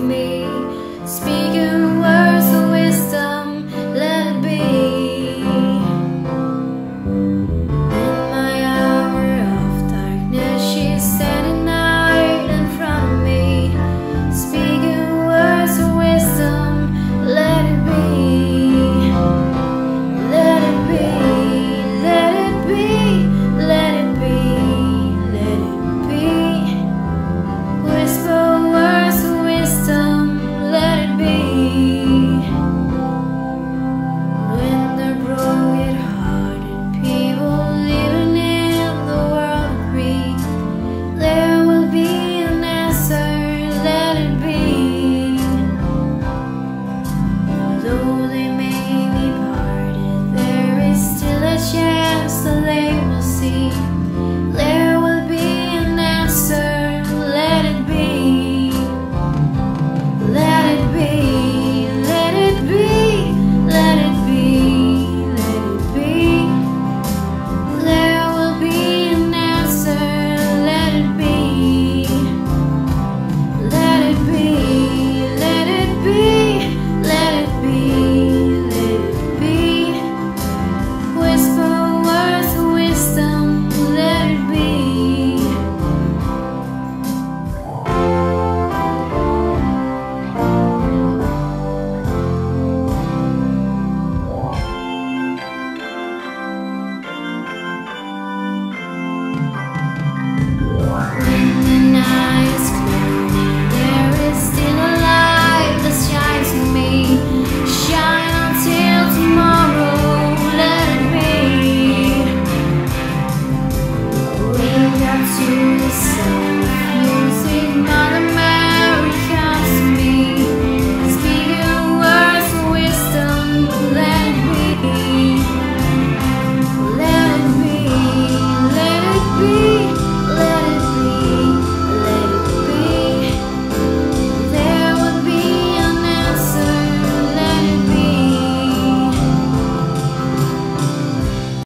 me.